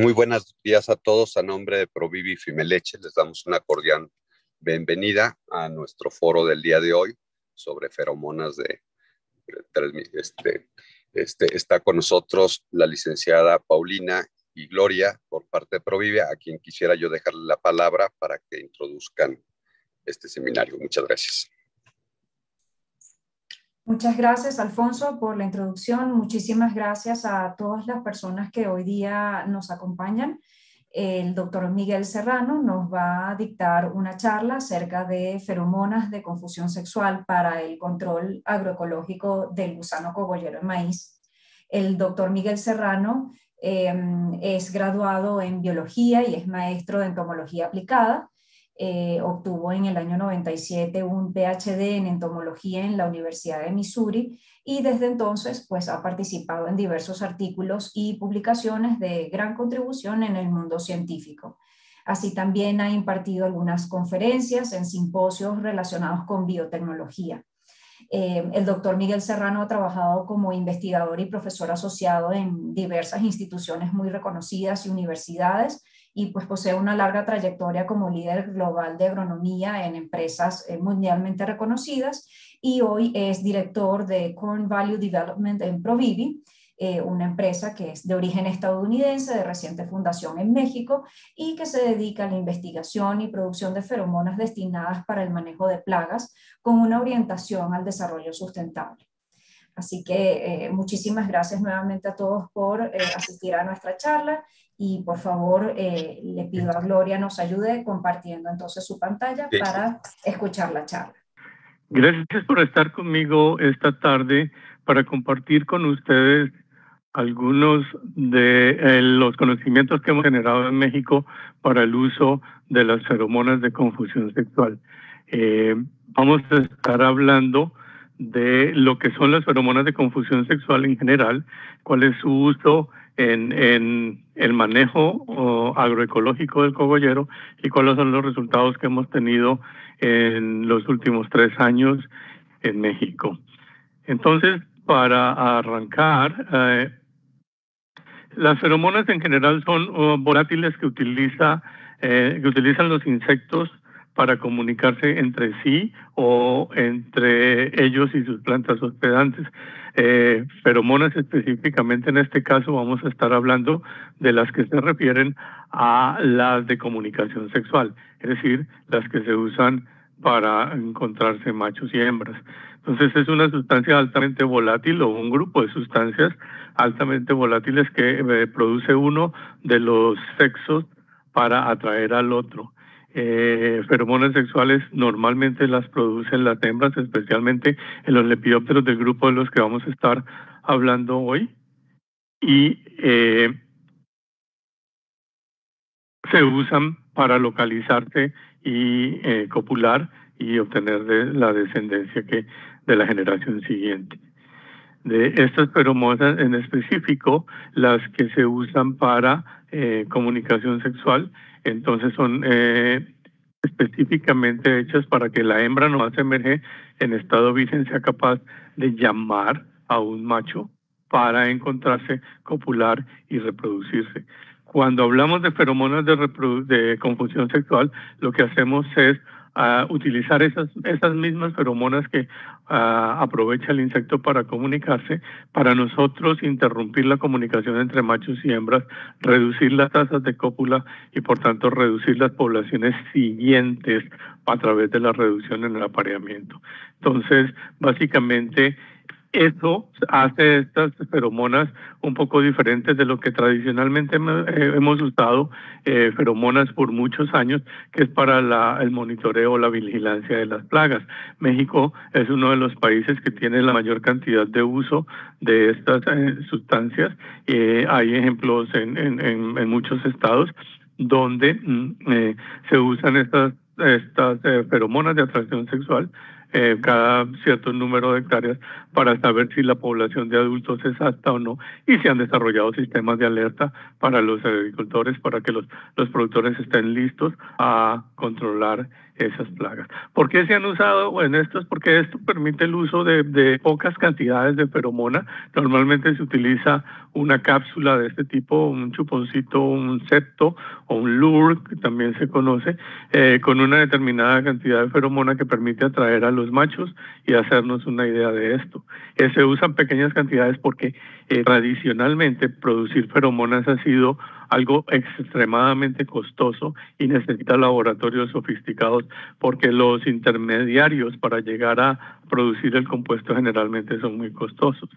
Muy buenos días a todos. A nombre de Provivi Fimeleche les damos una cordial bienvenida a nuestro foro del día de hoy sobre feromonas de, este, este, está con nosotros la licenciada Paulina y Gloria por parte de Provivi, a quien quisiera yo dejarle la palabra para que introduzcan este seminario. Muchas gracias. Muchas gracias, Alfonso, por la introducción. Muchísimas gracias a todas las personas que hoy día nos acompañan. El doctor Miguel Serrano nos va a dictar una charla acerca de feromonas de confusión sexual para el control agroecológico del gusano cogollero en maíz. El doctor Miguel Serrano em, es graduado en biología y es maestro de entomología aplicada eh, obtuvo en el año 97 un PhD en entomología en la Universidad de Missouri y desde entonces pues ha participado en diversos artículos y publicaciones de gran contribución en el mundo científico. Así también ha impartido algunas conferencias en simposios relacionados con biotecnología. Eh, el doctor Miguel Serrano ha trabajado como investigador y profesor asociado en diversas instituciones muy reconocidas y universidades, y pues posee una larga trayectoria como líder global de agronomía en empresas eh, mundialmente reconocidas y hoy es director de Corn Value Development en Provivi, eh, una empresa que es de origen estadounidense, de reciente fundación en México y que se dedica a la investigación y producción de feromonas destinadas para el manejo de plagas con una orientación al desarrollo sustentable. Así que eh, muchísimas gracias nuevamente a todos por asistir a nuestra charla y por favor eh, le pido a Gloria nos ayude compartiendo entonces su pantalla para escuchar la charla. Gracias por estar conmigo esta tarde para compartir con ustedes algunos de eh, los conocimientos que hemos generado en México para el uso de las feromonas de confusión sexual. Eh, vamos a estar hablando de lo que son las feromonas de confusión sexual en general, cuál es su uso en, en el manejo agroecológico del cogollero y cuáles son los resultados que hemos tenido en los últimos tres años en México. Entonces, para arrancar, eh, las feromonas en general son volátiles que, utiliza, eh, que utilizan los insectos para comunicarse entre sí o entre ellos y sus plantas hospedantes. Eh, feromonas específicamente en este caso vamos a estar hablando de las que se refieren a las de comunicación sexual, es decir, las que se usan para encontrarse machos y hembras. Entonces es una sustancia altamente volátil o un grupo de sustancias altamente volátiles que eh, produce uno de los sexos para atraer al otro. Eh, feromonas sexuales normalmente las producen las hembras, especialmente en los lepidópteros del grupo de los que vamos a estar hablando hoy. Y eh, se usan para localizarse y eh, copular y obtener la descendencia de la generación siguiente. De estas feromonas en específico, las que se usan para eh, comunicación sexual, entonces son eh, específicamente hechas para que la hembra no se emerge en estado virgen sea capaz de llamar a un macho para encontrarse, copular y reproducirse. Cuando hablamos de feromonas de, de confusión sexual, lo que hacemos es a utilizar esas, esas mismas feromonas que aprovecha el insecto para comunicarse, para nosotros interrumpir la comunicación entre machos y hembras, reducir las tasas de cópula y por tanto reducir las poblaciones siguientes a través de la reducción en el apareamiento. Entonces, básicamente, eso hace estas feromonas un poco diferentes de lo que tradicionalmente eh, hemos usado eh, feromonas por muchos años, que es para la, el monitoreo o la vigilancia de las plagas. México es uno de los países que tiene la mayor cantidad de uso de estas eh, sustancias. hay ejemplos en, muchos estados donde mm, se usan estas estas feromonas de atracción sexual eh, cada cierto número de hectáreas para saber si la población de adultos es apta o no y se han desarrollado sistemas de alerta para los agricultores para que los, los productores estén listos a controlar esas plagas. ¿Por qué se han usado en estos? Porque esto permite el uso de, de, pocas cantidades de feromona. Normalmente se utiliza una cápsula de este tipo, un chuponcito, un septo o un lure, que también se conoce, eh, con una determinada cantidad de feromona que permite atraer a los machos y hacernos una idea de esto. Eh, se usan pequeñas cantidades porque eh, tradicionalmente producir feromonas ha sido algo extremadamente costoso y necesita laboratorios sofisticados porque los intermediarios para llegar a producir el compuesto generalmente son muy costosos.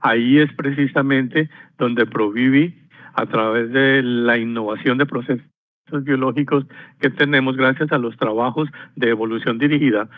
Ahí es precisamente donde Provivi, a través de la innovación de procesos biológicos que tenemos gracias a los trabajos de evolución dirigida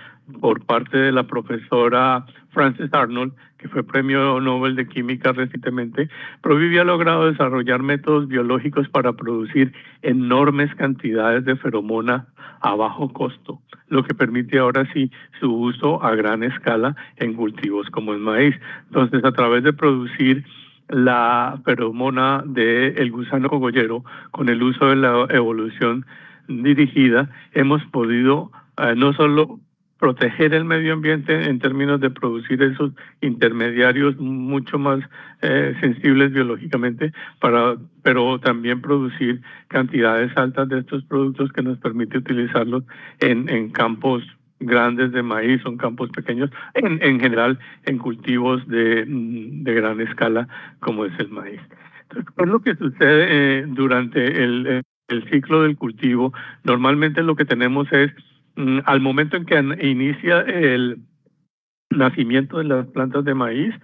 por parte de la profesora Frances Arnold, que fue premio Nobel de Química recientemente, Provivi ha logrado desarrollar métodos biológicos para producir enormes cantidades de feromona a bajo costo, lo que permite ahora sí su uso a gran escala en cultivos como el maíz. Entonces, a través de producir la feromona del gusano cogollero con el uso de la evolución dirigida, hemos podido eh, no solo proteger el medio ambiente en términos de producir esos intermediarios mucho más eh, sensibles biológicamente, para, pero también producir cantidades altas de estos productos que nos permite utilizarlos en, en campos grandes de maíz, son campos pequeños, en, en general en cultivos de, de, gran escala como es el maíz. Entonces, ¿qué es lo que sucede eh, durante el, el, ciclo del cultivo? Normalmente lo que tenemos es, mm, al momento en que inicia el nacimiento de las plantas de maíz,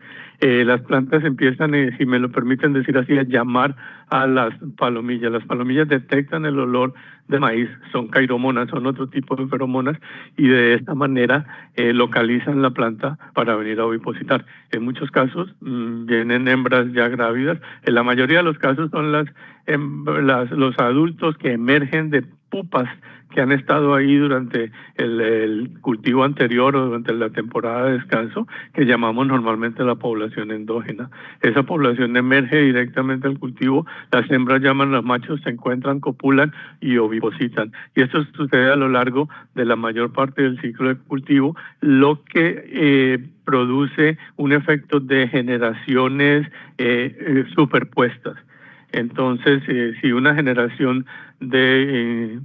eh, las plantas empiezan, eh, si me lo permiten decir así, a llamar a las palomillas. Las palomillas detectan el olor de maíz, son cairomonas, son otro tipo de feromonas, y de esta manera eh, localizan la planta para venir a ovipositar. En muchos casos mmm, vienen hembras ya grávidas, en la mayoría de los casos son las los adultos que emergen de pupas que han estado ahí durante el, cultivo anterior o durante la temporada de descanso, que llamamos normalmente la población endógena. Esa población emerge directamente al cultivo, las hembras llaman los machos, se encuentran, copulan y ovipositan. Y esto sucede a lo largo de la mayor parte del ciclo de cultivo, lo que eh, produce un efecto de generaciones eh, eh, superpuestas. Entonces, eh, si una generación de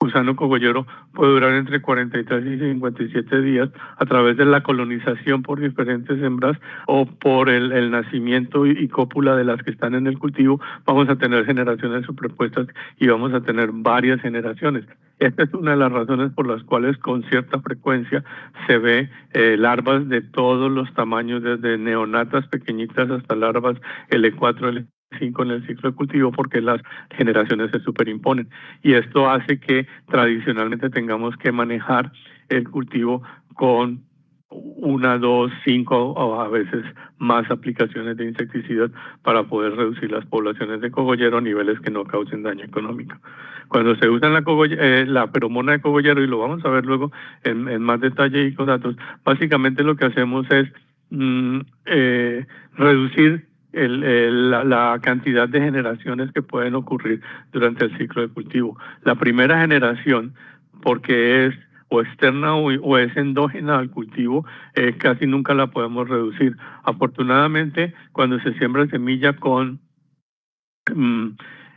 gusano cogollero puede durar entre 43 y 57 días a través de la colonización por diferentes hembras o por el, nacimiento y, y, cópula de las que están en el cultivo, vamos a tener generaciones superpuestas y vamos a tener varias generaciones. Esta es una de las razones por las cuales con cierta frecuencia se ve eh, larvas de todos los tamaños, desde neonatas pequeñitas hasta larvas L4, L5 en el ciclo de cultivo porque las generaciones se superimponen y esto hace que tradicionalmente tengamos que manejar el cultivo con una, dos, cinco o a veces más aplicaciones de insecticidas para poder reducir las poblaciones de cogollero a niveles que no causen daño económico. Cuando se usa la, eh, la feromona de cogollero, y lo vamos a ver luego en, en, más detalle y con datos, básicamente lo que hacemos es mm, eh, reducir el, la, la, cantidad de generaciones que pueden ocurrir durante el ciclo de cultivo. La primera generación, porque es o externa o, es endógena al cultivo, eh, casi nunca la podemos reducir. Afortunadamente, cuando se siembra semilla con mm,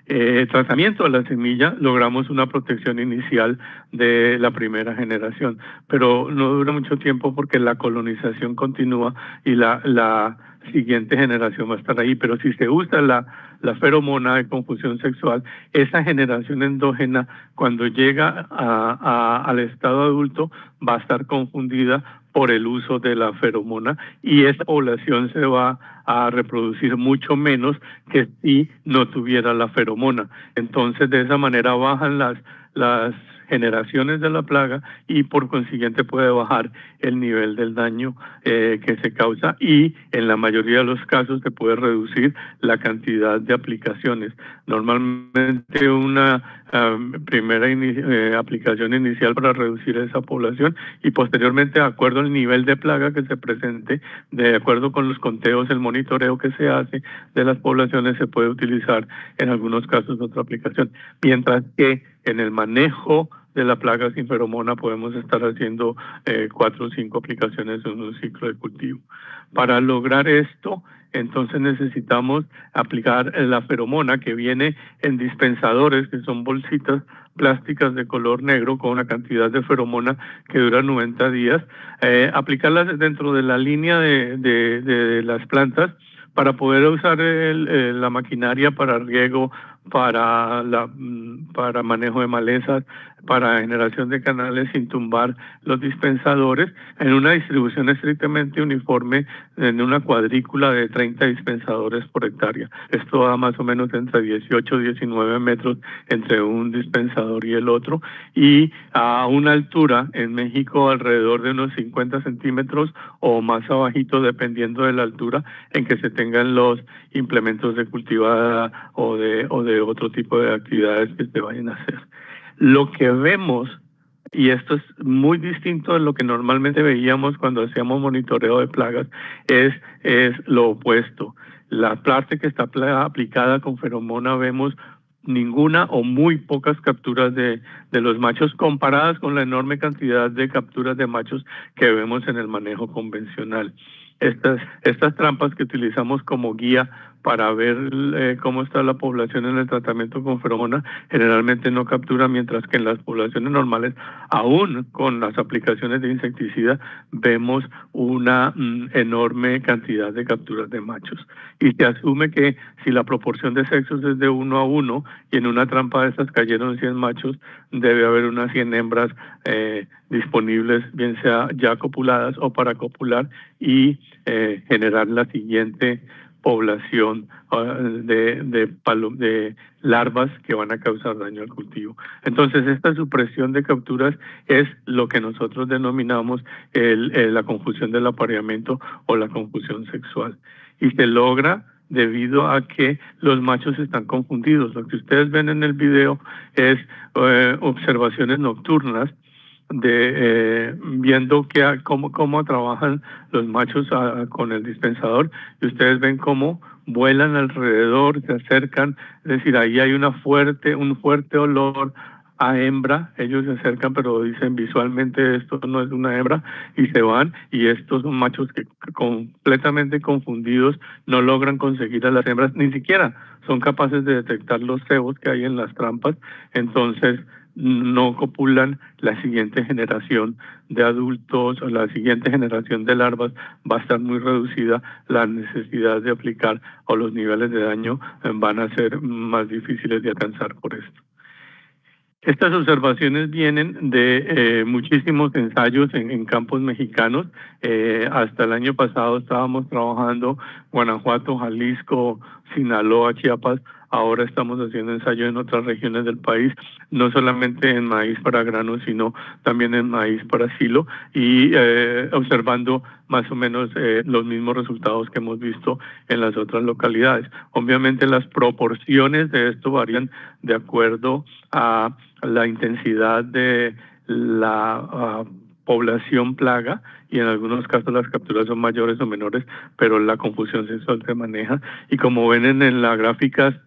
eh, tratamiento de la semilla, logramos una protección inicial de la primera generación, pero no dura mucho tiempo porque la colonización continúa y la siguiente generación va a estar ahí, pero si se usa la, la feromona de confusión sexual, esa generación endógena cuando llega a, al estado adulto va a estar confundida por el uso de la feromona y esa población se va a reproducir mucho menos que si no tuviera la feromona. Entonces de esa manera bajan las las generaciones de la plaga y por consiguiente puede bajar el nivel del daño eh, que se causa y en la mayoría de los casos se puede reducir la cantidad de aplicaciones. Normalmente una primera eh, aplicación inicial para reducir esa población y posteriormente de acuerdo al nivel de plaga que se presente, de acuerdo con los conteos, el monitoreo que se hace de las poblaciones se puede utilizar en algunos casos otra aplicación. Mientras que en el manejo de la plaga sin feromona podemos estar haciendo eh, cuatro o cinco aplicaciones en un ciclo de cultivo. Para lograr esto, entonces necesitamos aplicar la feromona que viene en dispensadores, que son bolsitas plásticas de color negro con una cantidad de feromona que dura 90 días, eh, aplicarlas dentro de la línea de, de, las plantas para poder usar la maquinaria para riego, para, la, para manejo de malezas, para generación de canales sin tumbar los dispensadores en una distribución estrictamente uniforme en una cuadrícula de 30 dispensadores por hectárea. Esto da más o menos entre 18 y 19 metros entre un dispensador y el otro y a una altura en México alrededor de unos 50 centímetros o más abajito dependiendo de la altura en que se tengan los implementos de cultivada o de, o de otro tipo de actividades que se vayan a hacer. Lo que vemos, y esto es muy distinto de lo que normalmente veíamos cuando hacíamos monitoreo de plagas, es, es lo opuesto. La parte que está aplicada con feromona vemos ninguna o muy pocas capturas de, de, los machos comparadas con la enorme cantidad de capturas de machos que vemos en el manejo convencional. Estas, estas trampas que utilizamos como guía para ver eh, cómo está la población en el tratamiento con feromona generalmente no captura, mientras que en las poblaciones normales, aún con las aplicaciones de insecticida, vemos una mm, enorme cantidad de capturas de machos. Y se asume que si la proporción de sexos es de uno a uno y en una trampa de estas cayeron 100 machos, debe haber unas 100 hembras eh, disponibles, bien sea ya copuladas o para copular y eh, generar la siguiente población ah, de, larvas que van a causar daño al cultivo. Entonces, esta supresión de capturas es lo que nosotros denominamos el, la confusión del apareamiento o la confusión sexual. Y se logra debido a que los machos están confundidos. Lo que ustedes ven en el video es eh, observaciones nocturnas de eh, viendo que, cómo, cómo trabajan los machos con el dispensador y ustedes ven cómo vuelan alrededor, se acercan, es decir, ahí hay una fuerte, un fuerte olor a hembra, ellos se acercan pero dicen visualmente esto no es una hembra y se van y estos son machos que completamente confundidos no logran conseguir a las hembras, ni siquiera son capaces de detectar los cebos que hay en las trampas, entonces no copulan, la siguiente generación de adultos o la siguiente generación de larvas va a estar muy reducida, la necesidad de aplicar o los niveles de daño eh, van a ser más difíciles de alcanzar por esto. Estas observaciones vienen de eh, muchísimos ensayos en, campos mexicanos. Eh, hasta el año pasado estábamos trabajando Guanajuato, Jalisco, Sinaloa, Chiapas, Ahora estamos haciendo ensayos en otras regiones del país, no solamente en maíz para grano, sino también en maíz para silo y eh, observando más o menos eh, los mismos resultados que hemos visto en las otras localidades. Obviamente las proporciones de esto varían de acuerdo a la intensidad de la población plaga y en algunos casos las capturas son mayores o menores, pero la confusión sexual se maneja y como ven en, la gráfica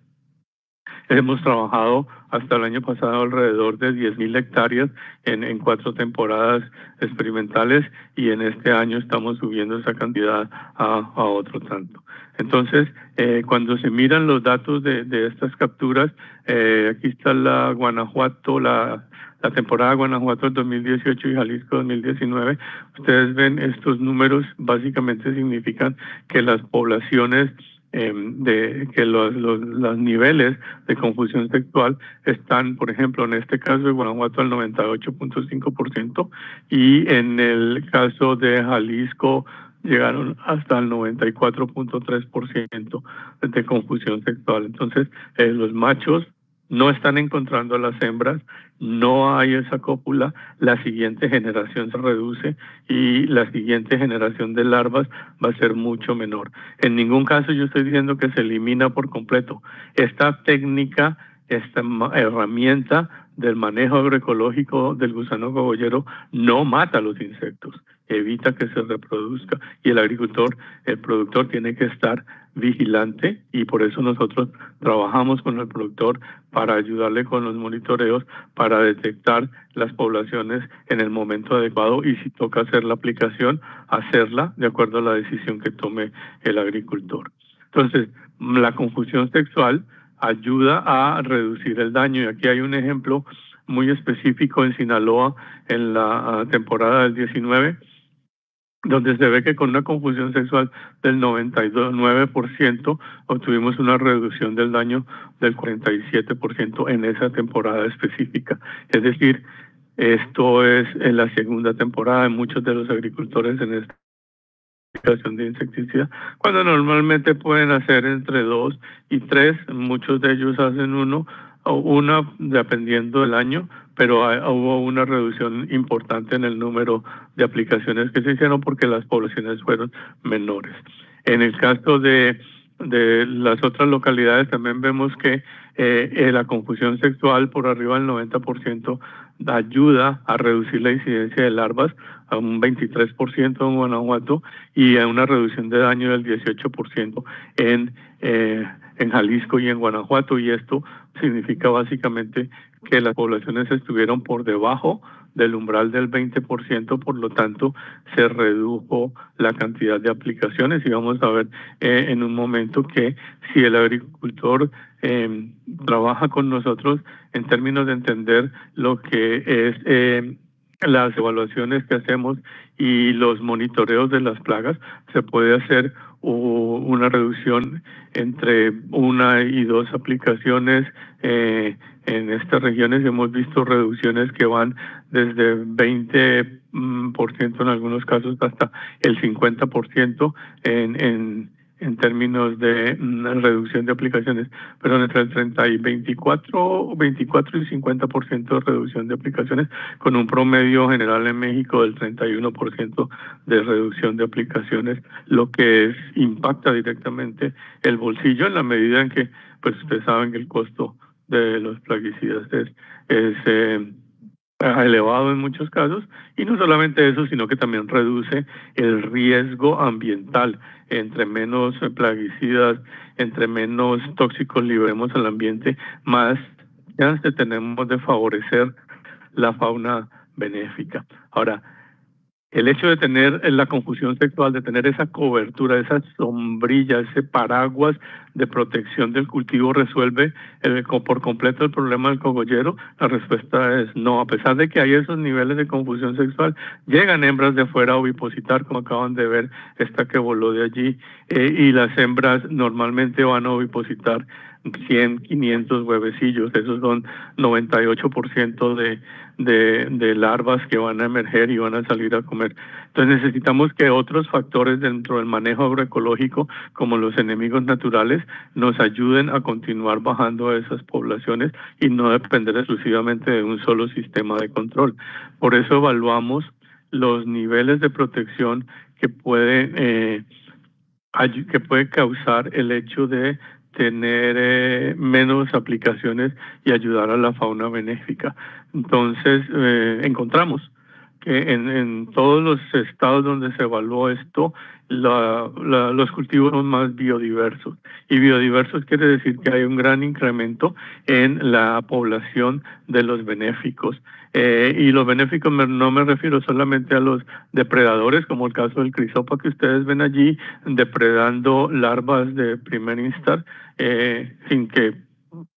Hemos trabajado hasta el año pasado alrededor de 10.000 hectáreas en, cuatro temporadas experimentales y en este año estamos subiendo esa cantidad a, otro tanto. Entonces, eh, cuando se miran los datos de, de estas capturas, eh, aquí está la Guanajuato, la, la temporada Guanajuato 2018 y Jalisco 2019, ustedes ven estos números básicamente significan que las poblaciones eh, de que los, los, niveles de confusión sexual están, por ejemplo, en este caso de Guanajuato al 98.5% y en el caso de Jalisco llegaron hasta el 94.3% de confusión sexual. Entonces, eh, los machos no están encontrando las hembras, no hay esa cópula, la siguiente generación se reduce y la siguiente generación de larvas va a ser mucho menor. En ningún caso yo estoy diciendo que se elimina por completo. Esta técnica, esta herramienta del manejo agroecológico del gusano cogollero no mata a los insectos, evita que se reproduzca y el agricultor, el productor tiene que estar vigilante y por eso nosotros trabajamos con el productor para ayudarle con los monitoreos para detectar las poblaciones en el momento adecuado y si toca hacer la aplicación, hacerla de acuerdo a la decisión que tome el agricultor. Entonces, la confusión sexual ayuda a reducir el daño y aquí hay un ejemplo muy específico en Sinaloa en la ah, temporada del 19 donde se ve que con una confusión sexual del 99% obtuvimos una reducción del daño del 47% en esa temporada específica. Es decir, esto es en la segunda temporada de muchos de los agricultores en esta aplicación de insecticida, cuando normalmente pueden hacer entre dos y tres, muchos de ellos hacen uno, o una dependiendo del año, pero hubo una reducción importante en el número de aplicaciones que se hicieron porque las poblaciones fueron menores. En el caso de, de las otras localidades también vemos que eh, eh la confusión sexual por arriba del 90% ayuda a reducir la incidencia de larvas a un 23% en Guanajuato y a una reducción de daño del 18% en, eh, en Jalisco y en Guanajuato. Y esto significa básicamente que las poblaciones estuvieron por debajo del umbral del 20%, por lo tanto se redujo la cantidad de aplicaciones. Y vamos a ver eh, en un momento que si el agricultor eh, trabaja con nosotros en términos de entender lo que es eh, las evaluaciones que hacemos y los monitoreos de las plagas, se puede hacer una reducción entre una y dos aplicaciones eh, en estas regiones. Hemos visto reducciones que van desde 20% mm, en algunos casos hasta el 50% en, en en términos de mm, reducción de aplicaciones, pero entre el 30 y 24, 24 y 50% de reducción de aplicaciones, con un promedio general en México del 31% de reducción de aplicaciones, lo que es, impacta directamente el bolsillo en la medida en que, pues ustedes saben que el costo de los plaguicidas es, eh, elevado en muchos casos y no solamente eso, sino que también reduce el riesgo ambiental. Entre menos plaguicidas, entre menos tóxicos libremos al ambiente, más chance tenemos de favorecer la fauna benéfica. Ahora, el hecho de tener la confusión sexual, de tener esa cobertura, esa sombrilla, ese paraguas de protección del cultivo resuelve por completo el problema del cogollero? La respuesta es no. A pesar de que hay esos niveles de confusión sexual, llegan hembras de fuera a ovipositar, como acaban de ver esta que voló de allí, eh, y las hembras normalmente van a ovipositar 100, 500 huevecillos, esos son 98% de, de, larvas que van a emerger y van a salir a comer. Entonces necesitamos que otros factores dentro del manejo agroecológico, como los enemigos naturales, nos ayuden a continuar bajando esas poblaciones y no depender exclusivamente de un solo sistema de control. Por eso evaluamos los niveles de protección que puede eh, que puede causar el hecho de tener eh, menos aplicaciones y ayudar a la fauna benéfica. Entonces, eh, encontramos que en, todos los estados donde se evaluó esto, la, los cultivos son más biodiversos. Y biodiversos quiere decir que hay un gran incremento en la población de los benéficos. Eh, y los benéficos no me refiero solamente a los depredadores, como el caso del crisopa que ustedes ven allí, depredando larvas de primer instar, eh, sin que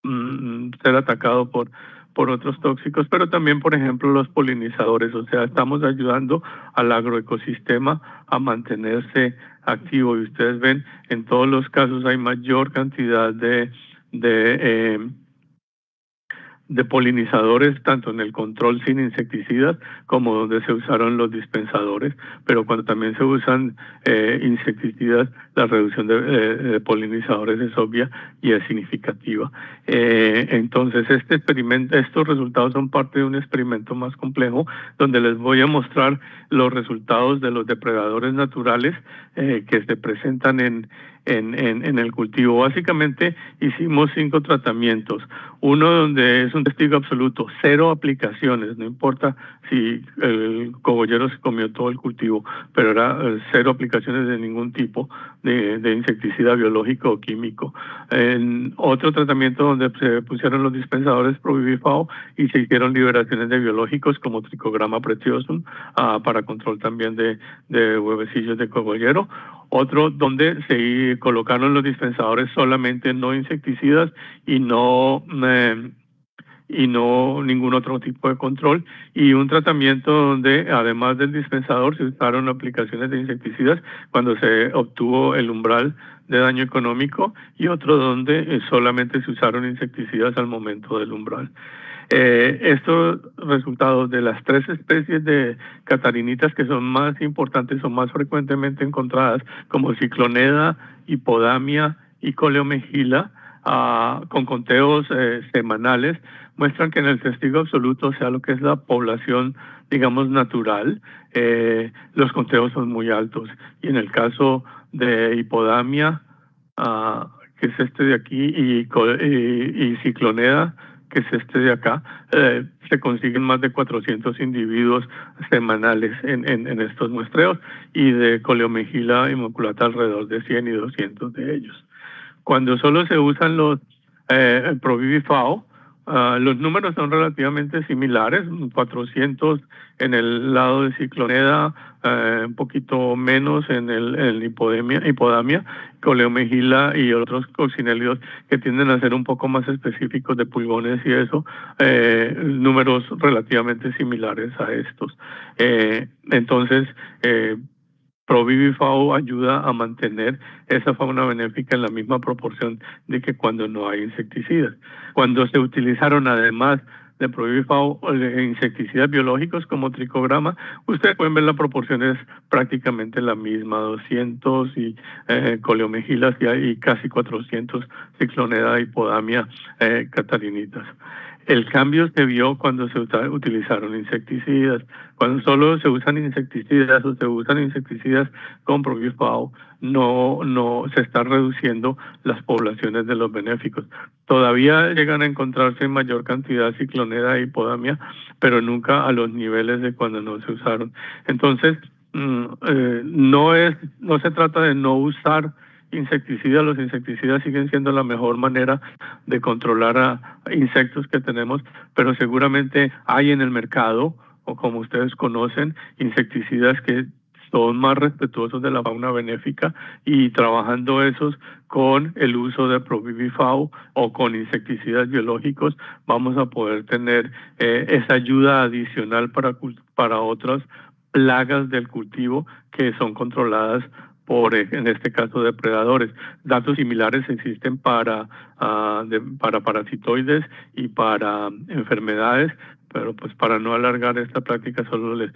mm, ser atacado por por otros tóxicos, pero también, por ejemplo, los polinizadores. O sea, estamos ayudando al agroecosistema a mantenerse activo. Y ustedes ven, en todos los casos hay mayor cantidad de, de eh, polinizadores, tanto en el control sin insecticidas como donde se usaron los dispensadores, pero cuando también se usan eh, insecticidas, la reducción de, polinizadores es obvia y es significativa. entonces, este experimento, estos resultados son parte de un experimento más complejo donde les voy a mostrar los resultados de los depredadores naturales que se presentan en, en, en, el cultivo. Básicamente hicimos cinco tratamientos. Uno donde es un testigo absoluto, cero aplicaciones, no importa si el cogollero se comió todo el cultivo, pero era eh, cero aplicaciones de ningún tipo de, insecticida biológico o químico. Otro tratamiento donde se pusieron los dispensadores Provivifao y se hicieron liberaciones de biológicos como tricograma preciosum ah, para control también de, de huevecillos de cogollero otro donde se colocaron los dispensadores solamente no insecticidas y no eh, y no ningún otro tipo de control y un tratamiento donde además del dispensador se usaron aplicaciones de insecticidas cuando se obtuvo el umbral de daño económico y otro donde eh, solamente se usaron insecticidas al momento del umbral. Eh, estos resultados de las tres especies de catarinitas que son más importantes o más frecuentemente encontradas, como cicloneda, hipodamia y coleomegila, ah, con conteos eh, semanales, muestran que en el testigo absoluto, o sea, lo que es la población, digamos, natural, eh, los conteos son muy altos. Y en el caso de hipodamia, ah, que es este de aquí, y, y, y cicloneda, que es este de acá, eh, se consiguen más de 400 individuos semanales en, en, estos muestreos y de coleomegila inmaculata alrededor de 100 y 200 de ellos. Cuando solo se usan los eh, Provivifao, Ah, los números son relativamente similares, 400 en el lado de cicloneda, eh, un poquito menos en el, hipodemia, hipodamia, coleomegila y otros coccinelios que tienden a ser un poco más específicos de pulgones y eso, eh, números relativamente similares a estos. Eh, entonces, ProVivifao ayuda a mantener esa fauna benéfica en la misma proporción de que cuando no hay insecticidas. Cuando se utilizaron además de ProVivifao insecticidas biológicos como tricograma, ustedes pueden ver la proporción es prácticamente la misma, 200 y eh, coleomegilas y, casi 400 cicloneda y podamia eh, catarinitas. El cambio se vio cuando se utilizaron insecticidas. Cuando solo se usan insecticidas o se usan insecticidas con Provifao, no, no se están reduciendo las poblaciones de los benéficos. Todavía llegan a encontrarse en mayor cantidad cicloneda y podamia, pero nunca a los niveles de cuando no se usaron. Entonces, mm, eh, no es, no se trata de no usar insecticidas, los insecticidas siguen siendo la mejor manera de controlar a insectos que tenemos, pero seguramente hay en el mercado, o como ustedes conocen, insecticidas que son más respetuosos de la fauna benéfica y trabajando esos con el uso de Provivifao o con insecticidas biológicos vamos a poder tener eh, esa ayuda adicional para, para otras plagas del cultivo que son controladas por, en este caso, depredadores. Datos similares existen para, de, para parasitoides y para enfermedades, pero pues para no alargar esta práctica solo les,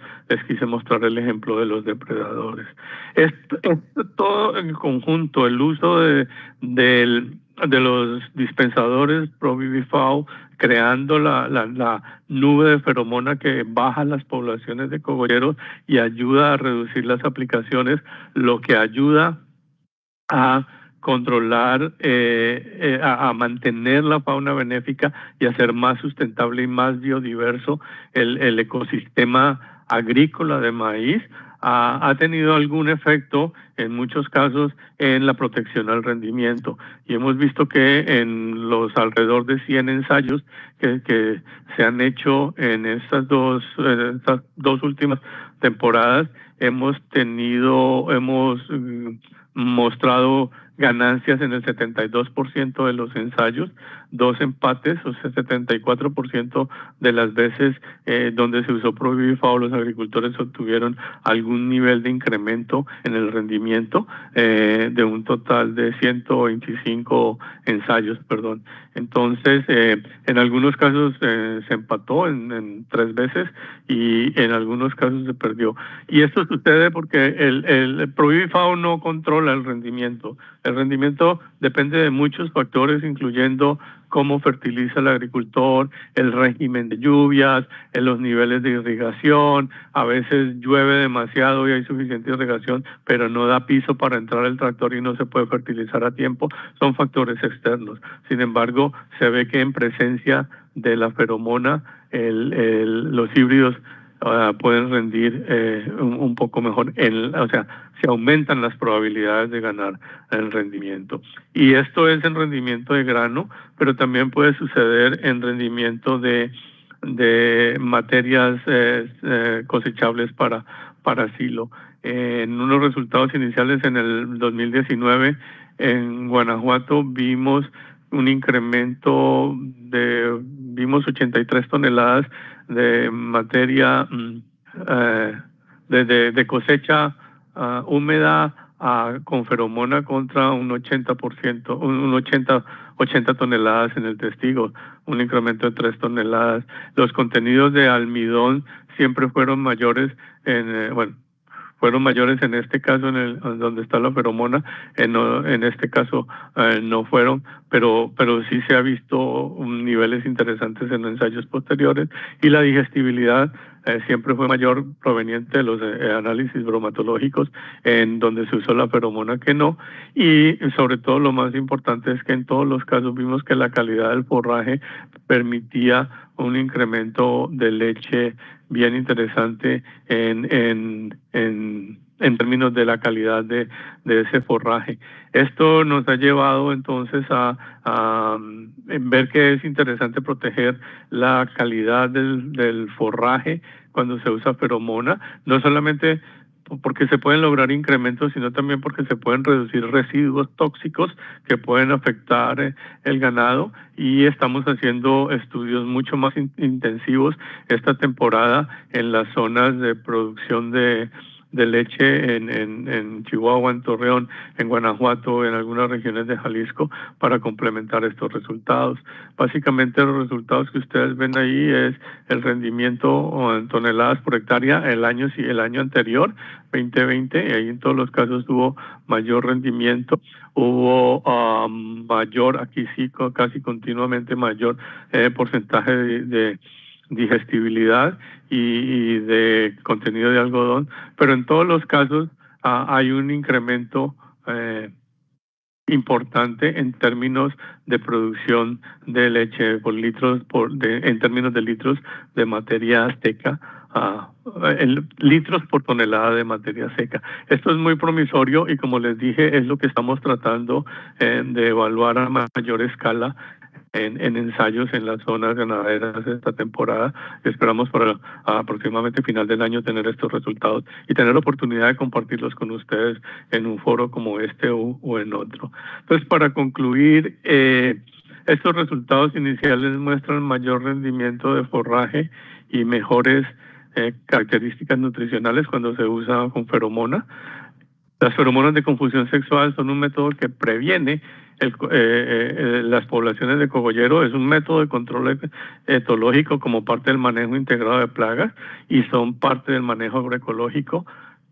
quise mostrar el ejemplo de los depredadores. Esto, esto todo en conjunto, el uso de, del de los dispensadores ProVivifao creando la, la, la, nube de feromona que baja las poblaciones de cogolleros y ayuda a reducir las aplicaciones, lo que ayuda a controlar, eh, eh, a, a, mantener la fauna benéfica y hacer más sustentable y más biodiverso el, el ecosistema agrícola de maíz, ha, tenido algún efecto en muchos casos en la protección al rendimiento. Y hemos visto que en los alrededor de 100 ensayos que, se han hecho en estas dos, estas dos últimas temporadas, hemos tenido, hemos mm, mostrado ganancias en el 72% de los ensayos, dos empates, o sea, 74% de las veces eh, donde se usó Provifao, los agricultores obtuvieron algún nivel de incremento en el rendimiento eh, de un total de 125 ensayos, perdón. Entonces, eh, en algunos casos eh, se empató en, tres veces y en algunos casos se perdió. Y esto sucede porque el, el Provivifao no controla el rendimiento. El rendimiento depende de muchos factores, incluyendo cómo fertiliza el agricultor, el régimen de lluvias, los niveles de irrigación, a veces llueve demasiado y hay suficiente irrigación, pero no da piso para entrar el tractor y no se puede fertilizar a tiempo, son factores externos. Sin embargo, se ve que en presencia de la feromona, los híbridos ah, pueden rendir eh, un, poco mejor, o sea, se aumentan las probabilidades de ganar el rendimiento. Y esto es en rendimiento de grano, pero también puede suceder en rendimiento de, de materias eh, eh, cosechables para, para silo. en unos resultados iniciales en el 2019 en Guanajuato vimos un incremento de, vimos 83 toneladas de materia mm, eh, de, de, cosecha uh, húmeda uh, con feromona contra un 80%, un 80, 80 toneladas en el testigo, un incremento de 3 toneladas. Los contenidos de almidón siempre fueron mayores en, eh, bueno, fueron mayores en este caso en el donde está la feromona en, en este caso eh, no fueron pero pero sí se ha visto niveles interesantes en ensayos posteriores y la digestibilidad eh, siempre fue mayor proveniente de los eh, análisis bromatológicos en donde se usó la feromona que no. Y sobre todo lo más importante es que en todos los casos vimos que la calidad del forraje permitía un incremento de leche bien interesante en, en, en, en términos de la calidad de, de, ese forraje. Esto nos ha llevado entonces a, a, ver que es interesante proteger la calidad del, del forraje cuando se usa feromona, no solamente porque se pueden lograr incrementos, sino también porque se pueden reducir residuos tóxicos que pueden afectar eh, el ganado y estamos haciendo estudios mucho más intensivos esta temporada en las zonas de producción de de leche en, en, en, Chihuahua, en Torreón, en Guanajuato, en algunas regiones de Jalisco para complementar estos resultados. Básicamente los resultados que ustedes ven ahí es el rendimiento en toneladas por hectárea el año el año anterior, 2020, y ahí en todos los casos hubo mayor rendimiento, hubo um, mayor, aquí sí casi continuamente mayor eh, porcentaje de digestibilidad y, de contenido de algodón, pero en todos los casos ah, hay un incremento eh, importante en términos de producción de leche por litros, por, de, en términos de litros de materia seca, uh, litros por tonelada de materia seca. Esto es muy promisorio y como les dije es lo que estamos tratando eh, de evaluar a mayor escala en, en, ensayos en las zonas ganaderas esta temporada. Esperamos para aproximadamente final del año tener estos resultados y tener la oportunidad de compartirlos con ustedes en un foro como este o, o en otro. Entonces, para concluir, eh, estos resultados iniciales muestran mayor rendimiento de forraje y mejores eh, características nutricionales cuando se usa con feromona. Las feromonas de confusión sexual son un método que previene el, eh, eh, las poblaciones de cogollero es un método de control etológico como parte del manejo integrado de plagas y son parte del manejo agroecológico.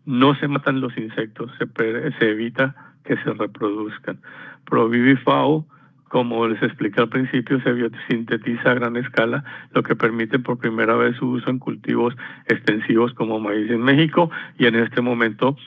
No se matan los insectos, se, se evita que se reproduzcan. Provivifao como les expliqué al principio, se biosintetiza a gran escala, lo que permite por primera vez su uso en cultivos extensivos como maíz en México y en este momento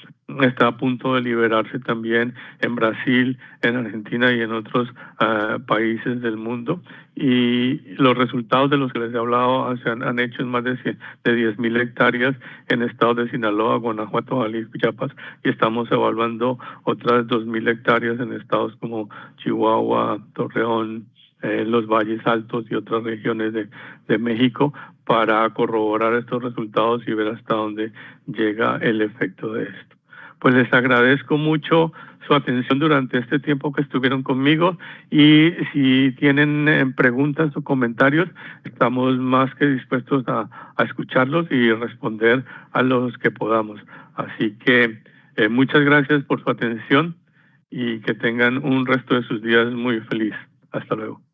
está a punto de liberarse también en Brasil, en Argentina y en otros uh, países del mundo. Y los resultados de los que les he hablado se han, han hecho en más de, 100, de 10.000 hectáreas en estados de Sinaloa, Guanajuato, Jalisco Chiapas. Y estamos evaluando otras 2.000 hectáreas en estados como Chihuahua, Torreón, eh, los valles altos y otras regiones de, de México para corroborar estos resultados y ver hasta dónde llega el efecto de esto pues les agradezco mucho su atención durante este tiempo que estuvieron conmigo y si tienen eh, preguntas o comentarios, estamos más que dispuestos a, escucharlos y responder a los que podamos. Así que eh, muchas gracias por su atención y que tengan un resto de sus días muy feliz. Hasta luego.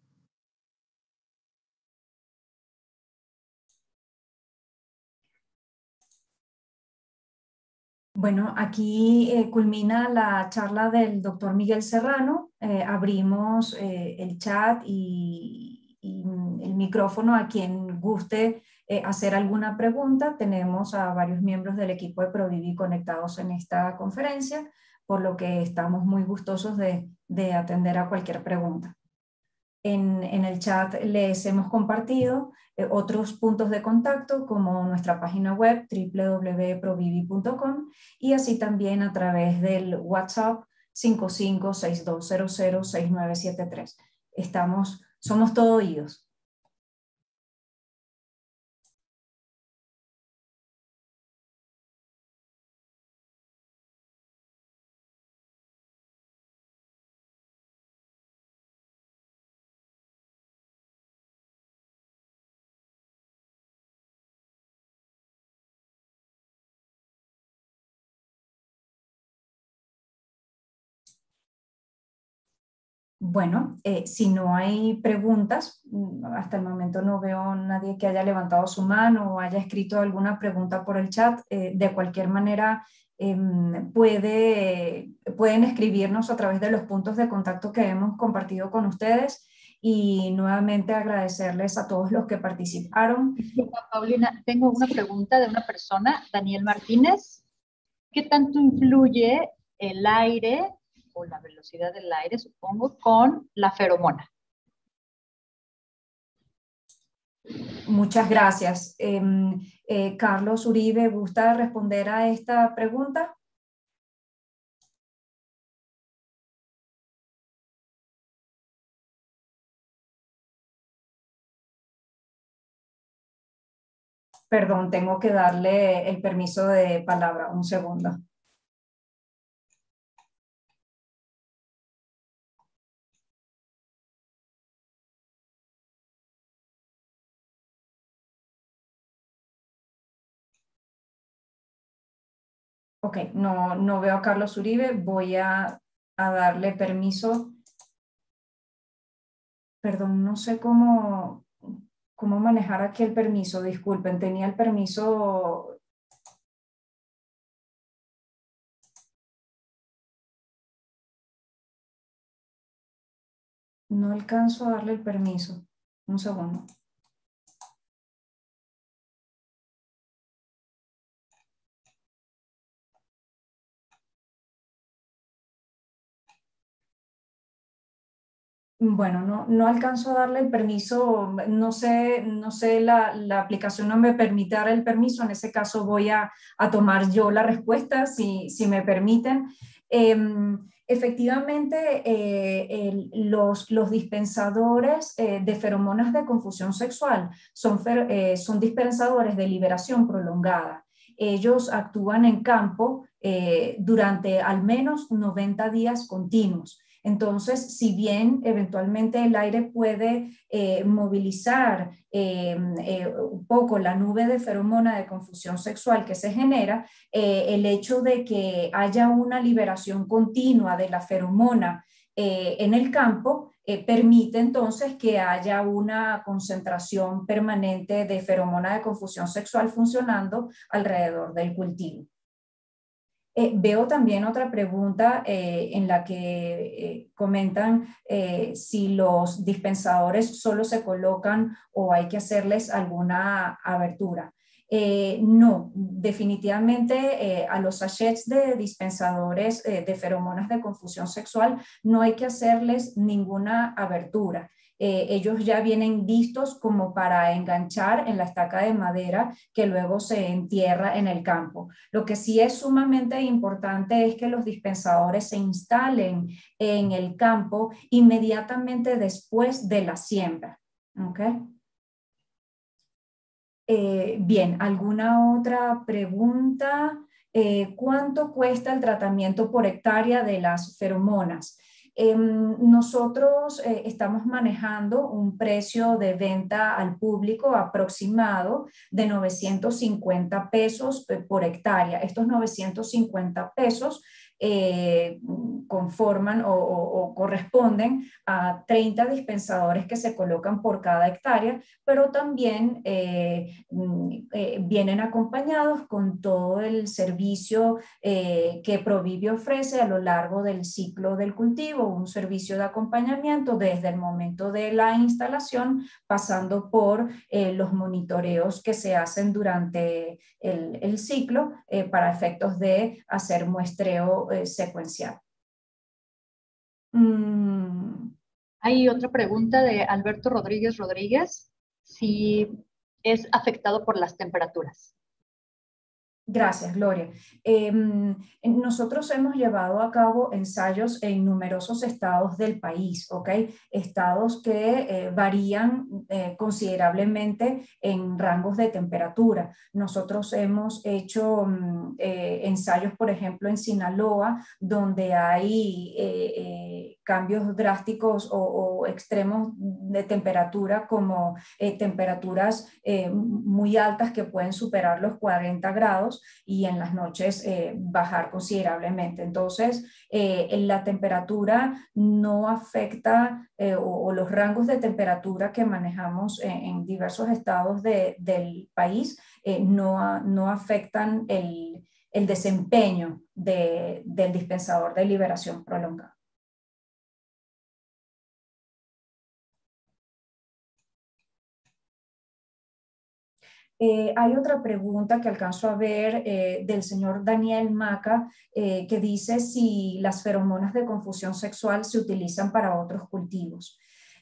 Bueno, aquí eh, culmina la charla del doctor Miguel Serrano. Eh, abrimos eh, el chat y, el micrófono a quien guste hacer alguna pregunta. Tenemos a varios miembros del equipo de Provivi conectados en esta conferencia, por lo que estamos muy gustosos de, atender a cualquier pregunta. En, el chat les hemos compartido eh, otros puntos de contacto como nuestra página web www.provivi.com y así también a través del WhatsApp 5562006973. Estamos, somos todo oídos. Bueno, eh, si no hay preguntas, mm, hasta el momento no veo nadie que haya levantado su mano o haya escrito alguna pregunta por el chat. Eh, de cualquier manera, em, puede, pueden escribirnos a través de los puntos de contacto que hemos compartido con ustedes y nuevamente agradecerles a todos los que participaron. Paulina, tengo una pregunta de una persona, Daniel Martínez. ¿Qué tanto influye el aire o la velocidad del aire, supongo, con la feromona. Muchas gracias. Em, eh, Carlos Uribe, ¿gusta responder a esta pregunta? Perdón, tengo que darle el permiso de palabra. Un segundo. Ok, no, no veo a Carlos Uribe, voy a, darle permiso. Perdón, no sé cómo, cómo manejar aquí el permiso, disculpen, tenía el permiso No alcanzo a darle el permiso. Un segundo. Bueno, no, no alcanzo a darle el permiso, no sé, no sé la, la aplicación no me permite dar el permiso, en ese caso voy a, a tomar yo la respuesta, si, si me permiten. Em, efectivamente, eh, los, los, dispensadores eh, de feromonas de confusión sexual son, eh, son dispensadores de liberación prolongada. Ellos actúan en campo durante al menos 90 días continuos. Entonces, si bien eventualmente el aire puede eh, movilizar eh, eh, un poco la nube de feromona de confusión sexual que se genera, el hecho de que haya una liberación continua de la feromona en el campo permite entonces que haya una concentración permanente de feromona de confusión sexual funcionando alrededor del cultivo. Eh, veo también otra pregunta eh, en la que eh, comentan si los dispensadores solo se colocan o hay que hacerles alguna abertura. no, definitivamente a los sachets de dispensadores de feromonas de confusión sexual no hay que hacerles ninguna abertura. Eh, ellos ya vienen vistos como para enganchar en la estaca de madera que luego se entierra en el campo. Lo que sí es sumamente importante es que los dispensadores se instalen en el campo inmediatamente después de la siembra. Eh, bien, ¿alguna otra pregunta? Eh, ¿Cuánto cuesta el tratamiento por hectárea de las feromonas? Em, nosotros eh, estamos manejando un precio de venta al público aproximado de 950 pesos por hectárea. Estos 950 pesos eh, conforman o, corresponden a 30 dispensadores que se colocan por cada hectárea, pero también eh, mm, eh, vienen acompañados con todo el servicio que Provivi ofrece a lo largo del ciclo del cultivo, un servicio de acompañamiento desde el momento de la instalación, pasando por los monitoreos que se hacen durante el ciclo para efectos de hacer muestreo eh, secuencial. Mm. Hay otra pregunta de Alberto Rodríguez Rodríguez, si es afectado por las temperaturas. Gracias, Gloria. Em, nosotros hemos llevado a cabo ensayos en numerosos estados del país, ¿ok? Estados que eh, varían eh, considerablemente en rangos de temperatura. Nosotros hemos hecho mm, eh, ensayos, por ejemplo, en Sinaloa, donde hay cambios drásticos o, extremos de temperatura, como temperaturas muy altas que pueden superar los 40 grados y en las noches eh, bajar considerablemente. Entonces, eh, la temperatura no afecta eh, o, los rangos de temperatura que manejamos en, diversos estados del país no, no afectan el, el desempeño del dispensador de liberación prolongada. Eh, hay otra pregunta que alcanzo a ver eh, del señor Daniel Maca eh, que dice si las feromonas de confusión sexual se utilizan para otros cultivos.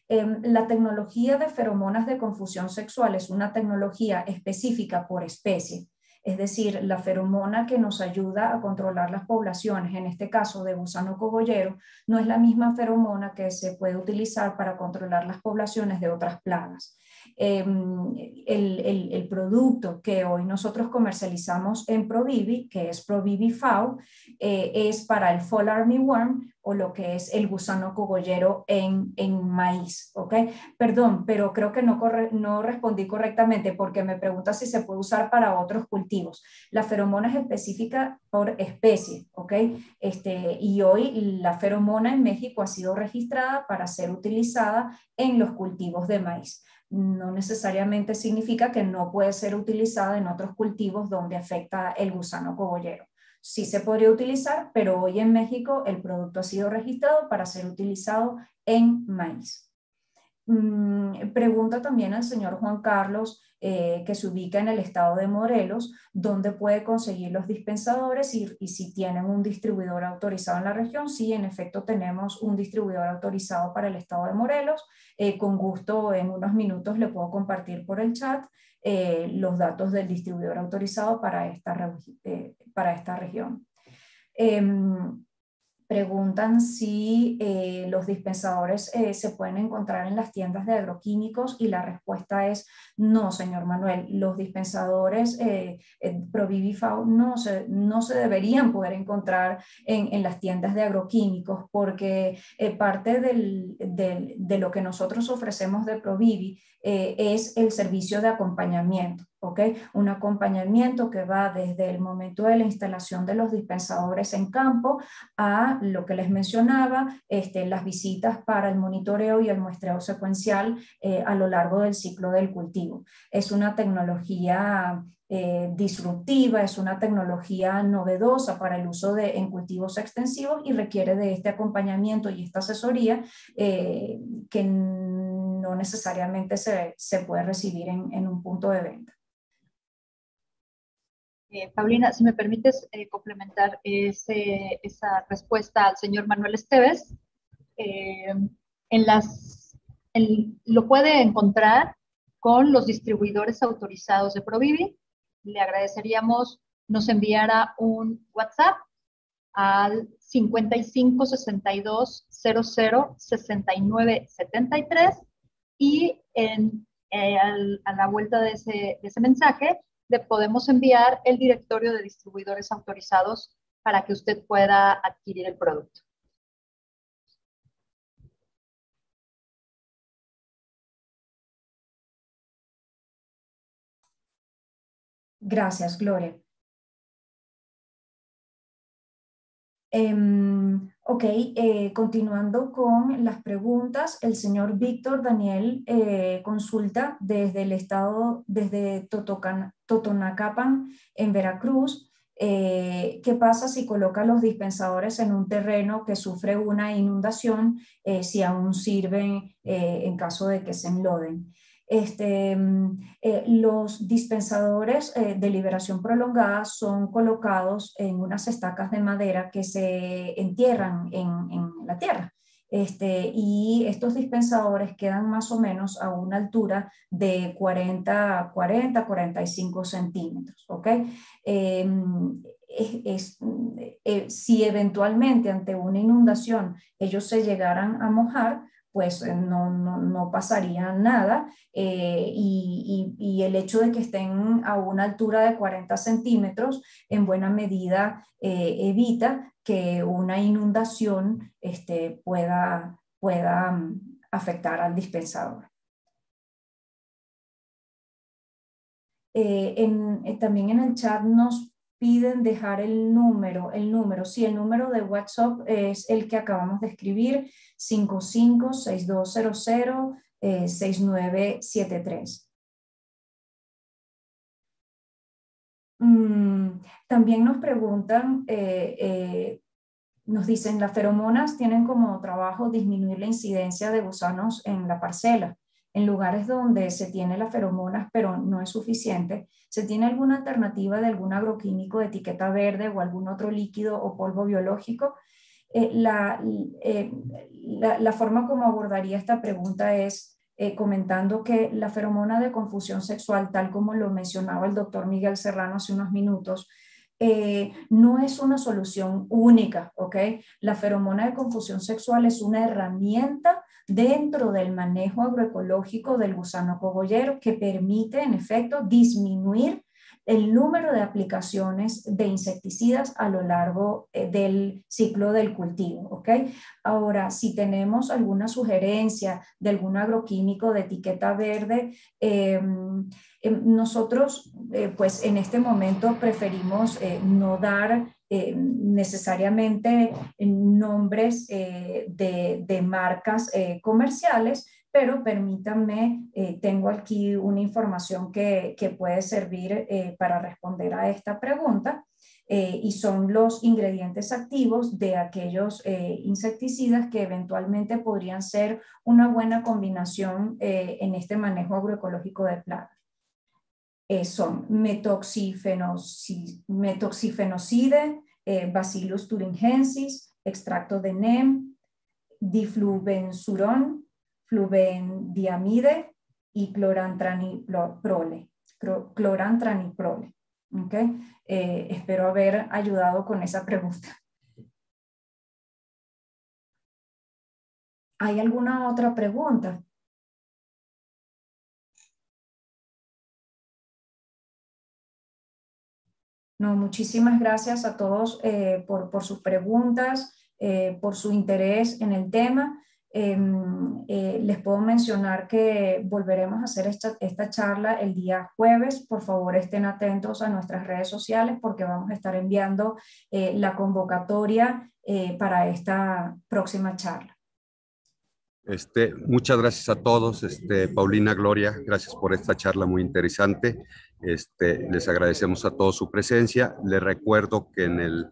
Em, la tecnología de feromonas de confusión sexual es una tecnología específica por especie. Es decir, la feromona que nos ayuda a controlar las poblaciones, en este caso de gusano cogollero, no es la misma feromona que se puede utilizar para controlar las poblaciones de otras plagas. Em, el, producto que hoy nosotros comercializamos en Provivi, que es Provivi FAO, eh, es para el Fall Army Worm o lo que es el gusano cogollero en, en maíz, ¿ok? Perdón, pero creo que no, no respondí correctamente porque me pregunta si se puede usar para otros cultivos. La feromona es específica por especie, ¿ok? Este, y hoy la feromona en México ha sido registrada para ser utilizada en los cultivos de maíz no necesariamente significa que no puede ser utilizada en otros cultivos donde afecta el gusano cogollero. Sí se podría utilizar, pero hoy en México el producto ha sido registrado para ser utilizado en maíz. Mm, pregunta también al señor Juan Carlos, eh, que se ubica en el estado de Morelos, dónde puede conseguir los dispensadores y, y, si tienen un distribuidor autorizado en la región. Sí, en efecto, tenemos un distribuidor autorizado para el estado de Morelos. Eh, con gusto, en unos minutos le puedo compartir por el chat eh, los datos del distribuidor autorizado para esta, para esta región. Preguntan si eh, los dispensadores eh, se pueden encontrar en las tiendas de agroquímicos y la respuesta es no, señor Manuel. Los dispensadores eh, ProVivifao no se, no se deberían poder encontrar en, en las tiendas de agroquímicos porque parte del, del, de lo que nosotros ofrecemos de Provivi es el servicio de acompañamiento. Un acompañamiento que va desde el momento de la instalación de los dispensadores en campo a lo que les mencionaba, este, las visitas para el monitoreo y el muestreo secuencial eh, a lo largo del ciclo del cultivo. Es una tecnología eh, disruptiva, es una tecnología novedosa para el uso de, en cultivos extensivos y requiere de este acompañamiento y esta asesoría eh, que no necesariamente se, se puede recibir en, en un punto de venta. Eh, Paulina, si me permites eh, complementar esa respuesta al señor Manuel Esteves, eh, en las, lo puede encontrar con los distribuidores autorizados de Provivi. Le agradeceríamos nos enviara un WhatsApp al 55 62 00 69 73 y en, a la vuelta de ese, de ese mensaje le podemos enviar el directorio de distribuidores autorizados para que usted pueda adquirir el producto. Gracias, Gloria. Em, ok, eh, continuando con las preguntas, el señor Víctor Daniel eh, consulta desde el estado, desde Totonacapan, en Veracruz, eh, ¿qué pasa si coloca los dispensadores en un terreno que sufre una inundación, si aún sirven en caso de que se enloden? Este, eh, los dispensadores eh, de liberación prolongada son colocados en unas estacas de madera que se entierran en, en la tierra. Este, y estos dispensadores quedan más o menos a una altura de 40, 40 45 centímetros. ¿okay? Em, es, eh, si eventualmente ante una inundación ellos se llegaran a mojar, pues eh, no, no, no pasaría nada eh, y, el hecho de que estén a una altura de 40 centímetros en buena medida eh, evita que una inundación este, pueda, pueda mm, afectar al dispensador. en, también en el chat nos piden dejar el número, el número, sí, el número de WhatsApp es el que acabamos de escribir, 556200-6973. Eh, mm, también nos preguntan, eh, eh, nos dicen, las feromonas tienen como trabajo disminuir la incidencia de gusanos en la parcela en lugares donde se tiene las feromonas, pero no es suficiente, ¿se tiene alguna alternativa de algún agroquímico de etiqueta verde o algún otro líquido o polvo biológico? Eh, eh, la, la, forma como abordaría esta pregunta es eh, comentando que la feromona de confusión sexual, tal como lo mencionaba el doctor Miguel Serrano hace unos minutos, no es una solución única, ¿ok? La feromona de confusión sexual es una herramienta dentro del manejo agroecológico del gusano cogollero que permite, en efecto, disminuir el número de aplicaciones de insecticidas a lo largo eh, del ciclo del cultivo. ¿ok? Ahora, si tenemos alguna sugerencia de algún agroquímico de etiqueta verde, em, em, nosotros, eh, pues en este momento preferimos eh, no dar eh, necesariamente nombres eh, de, marcas eh, comerciales, pero permítanme, tengo aquí una información que, que puede servir para responder a esta pregunta. y son los ingredientes activos de aquellos insecticidas que eventualmente podrían ser una buena combinación en este manejo agroecológico de plagas. Eh, son metoxifenocide, eh, Bacillus thuringiensis, extracto de NEM, diflubenzuron, flubendiamide y clorantraniprole. Eh, espero haber ayudado con esa pregunta. ¿Hay alguna otra pregunta? No, muchísimas gracias a todos eh, por, sus preguntas, eh, por su interés en el tema. Em, eh, les puedo mencionar que volveremos a hacer esta, esta, charla el día jueves. Por favor, estén atentos a nuestras redes sociales porque vamos a estar enviando la convocatoria para esta próxima charla. Este, muchas gracias a todos. Este, Paulina Gloria, gracias por esta charla muy interesante. Este, les agradecemos a todos su presencia. Les recuerdo que en el,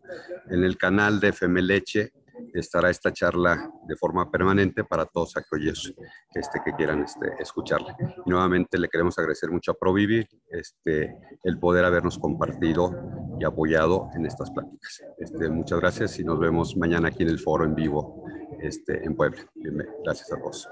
en el canal de Femeleche estará esta charla de forma permanente para todos aquellos este, que quieran este, escucharla. Nuevamente le queremos agradecer mucho a Provivir este, el poder habernos compartido y apoyado en estas pláticas. Este, muchas gracias y nos vemos mañana aquí en el foro en vivo este, en Puebla. Gracias a todos.